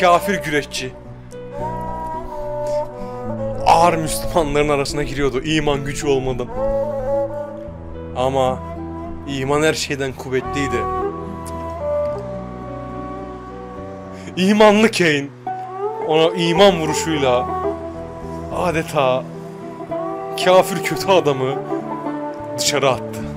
kafir güreşçi. Ağır Müslümanların arasına giriyordu iman gücü olmadan. Ama iman her şeyden kuvvetliydi. İmanlı Kane ona iman vuruşuyla adeta kafir kötü adamı dışarı attı.